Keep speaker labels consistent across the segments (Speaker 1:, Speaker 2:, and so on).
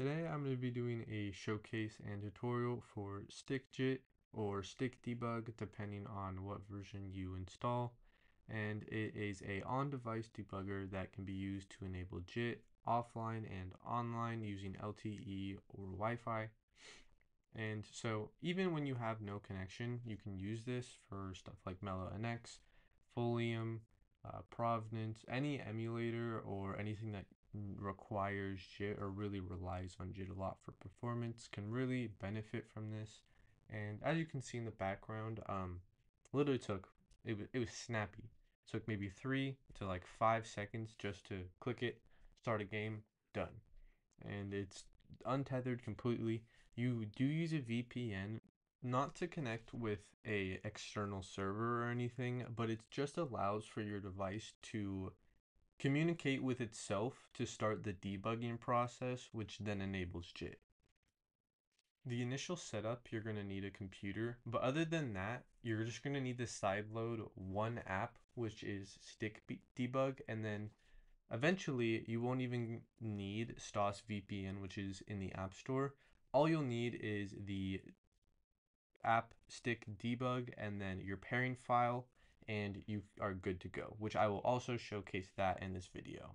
Speaker 1: Today I'm going to be doing a showcase and tutorial for StikJIT or StikDebug depending on what version you install. And it is a on-device debugger that can be used to enable JIT offline and online using LTE or Wi-Fi. And so even when you have no connection you can use this for stuff like MeloNX, Folium, uh, Provenance, any emulator or anything that requires JIT or really relies on JIT a lot for performance can really benefit from this. And as you can see in the background, um, literally took, it, it was snappy. It took maybe three to like five seconds just to click it, start a game, done. And it's untethered completely. You do use a VPN not to connect with a external server or anything, but it just allows for your device to communicate with itself to start the debugging process, which then enables JIT. The initial setup, you're going to need a computer, but other than that, you're just going to need to sideload one app, which is Stick Debug, and then eventually you won't even need StosVPN, which is in the App Store. All you'll need is the app Stick Debug and then your pairing file and you are good to go, which I will also showcase that in this video.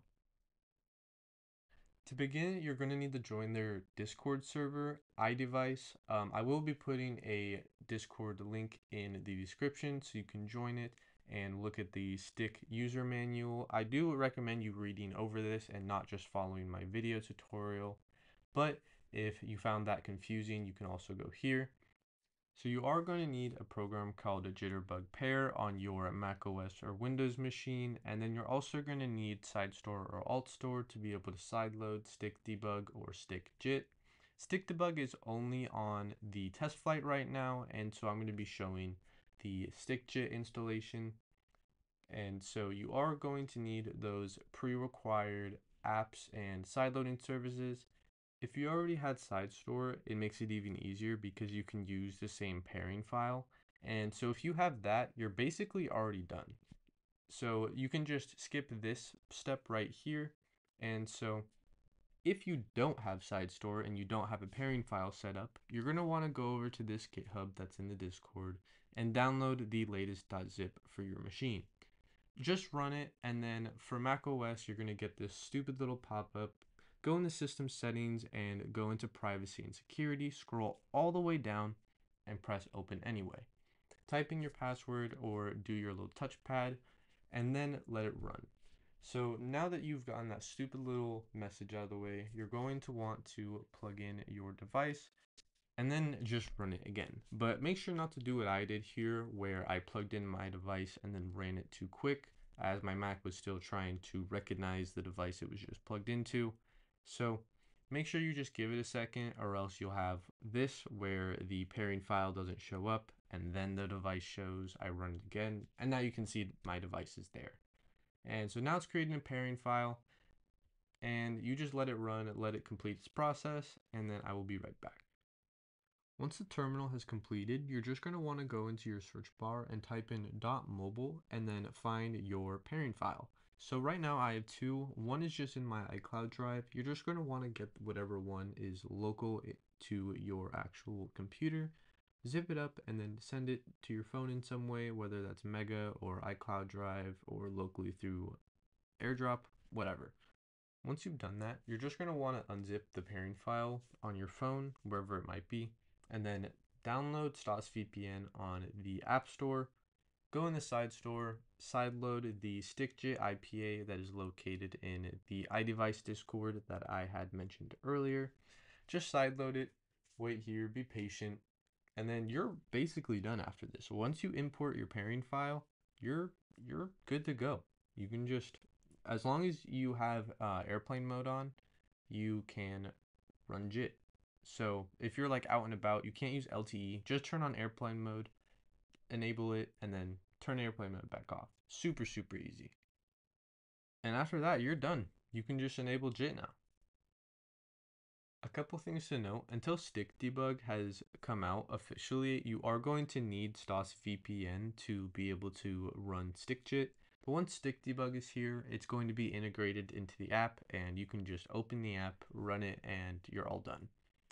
Speaker 1: To begin, you're going to need to join their Discord server, iDevice. Um, I will be putting a Discord link in the description so you can join it and look at the Stik user manual. I do recommend you reading over this and not just following my video tutorial. But if you found that confusing, you can also go here so you are going to need a program called a Jitterbug Pair on your macOS or Windows machine, and then you're also going to need SideStore or AltStore to be able to sideload StikDebug or StikJIT. Stick Debug is only on the test flight right now, and so I'm going to be showing the StikJIT installation. And so you are going to need those pre-required apps and sideloading services. If you already had SideStore, it makes it even easier because you can use the same pairing file. And so if you have that, you're basically already done. So you can just skip this step right here. And so if you don't have SideStore and you don't have a pairing file set up, you're going to want to go over to this GitHub that's in the Discord and download the latest .zip for your machine. Just run it and then for macOS, you're going to get this stupid little pop-up go into system settings and go into privacy and security, scroll all the way down and press open anyway. Type in your password or do your little touchpad and then let it run. So now that you've gotten that stupid little message out of the way, you're going to want to plug in your device and then just run it again. But make sure not to do what I did here where I plugged in my device and then ran it too quick as my Mac was still trying to recognize the device it was just plugged into. So make sure you just give it a second or else you'll have this where the pairing file doesn't show up and then the device shows I run it again and now you can see my device is there. And so now it's creating a pairing file and you just let it run, let it complete its process and then I will be right back. Once the terminal has completed, you're just going to want to go into your search bar and type in .mobile and then find your pairing file. So right now I have two. One is just in my iCloud drive. You're just going to want to get whatever one is local to your actual computer. Zip it up and then send it to your phone in some way, whether that's Mega or iCloud Drive or locally through AirDrop, whatever. Once you've done that, you're just going to want to unzip the pairing file on your phone, wherever it might be, and then download StosVPN on the App Store Go in the SideStore, sideload the StikJIT IPA that is located in the iDevice Discord that I had mentioned earlier. Just sideload it, wait here, be patient, and then you're basically done after this. Once you import your pairing file, you're you're good to go. You can just, as long as you have uh, airplane mode on, you can run JIT. So if you're like out and about, you can't use LTE, just turn on airplane mode, enable it, and then turn airplane mode back off. Super, super easy. And after that, you're done. You can just enable JIT now. A couple things to note, until StikDebug has come out officially, you are going to need Stas VPN to be able to run StikJIT. But once StikDebug is here, it's going to be integrated into the app and you can just open the app, run it, and you're all done.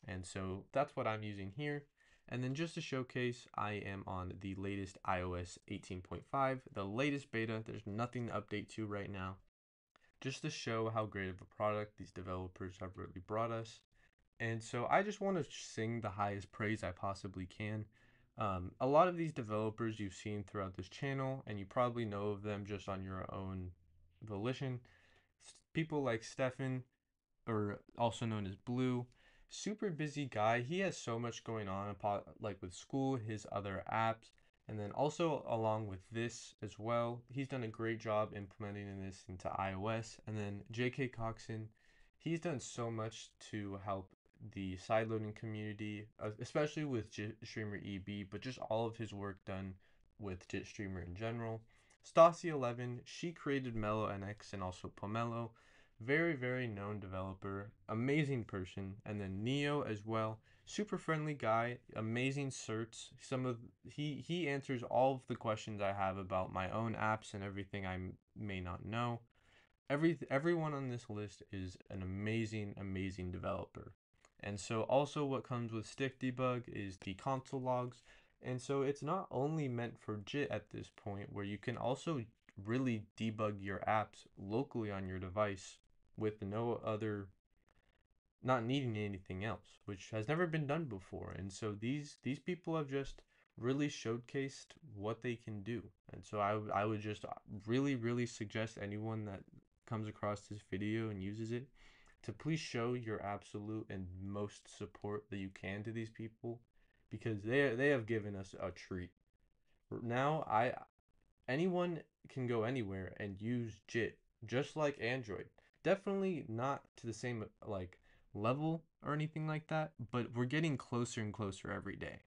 Speaker 1: And so that's what I'm using here. And then just to showcase, I am on the latest iOS 18.5, the latest beta. There's nothing to update to right now. Just to show how great of a product these developers have really brought us. And so I just want to sing the highest praise I possibly can. Um, a lot of these developers you've seen throughout this channel, and you probably know of them just on your own volition. People like Stefan, or also known as Blue, super busy guy. He has so much going on, like with school, his other apps, and then also along with this as well. He's done a great job implementing this into iOS. And then J.K. Coxson, he's done so much to help the sideloading community, uh, especially with JitStreamer EB, but just all of his work done with JitStreamer in general. Stossy11, she created MeloNX and also Pomelo. Very, very known developer, amazing person. And then Neo as well, super friendly guy, amazing certs. Some of he he answers all of the questions I have about my own apps and everything I may not know. Every everyone on this list is an amazing, amazing developer. And so also what comes with StikDebug is the console logs. And so it's not only meant for JIT at this point where you can also really debug your apps locally on your device with no other not needing anything else, which has never been done before. And so these these people have just really showcased what they can do. And so I, I would just really, really suggest anyone that comes across this video and uses it to please show your absolute and most support that you can to these people because they they have given us a treat. Now I anyone can go anywhere and use JIT just like Android. Definitely not to the same like level or anything like that, but we're getting closer and closer every day.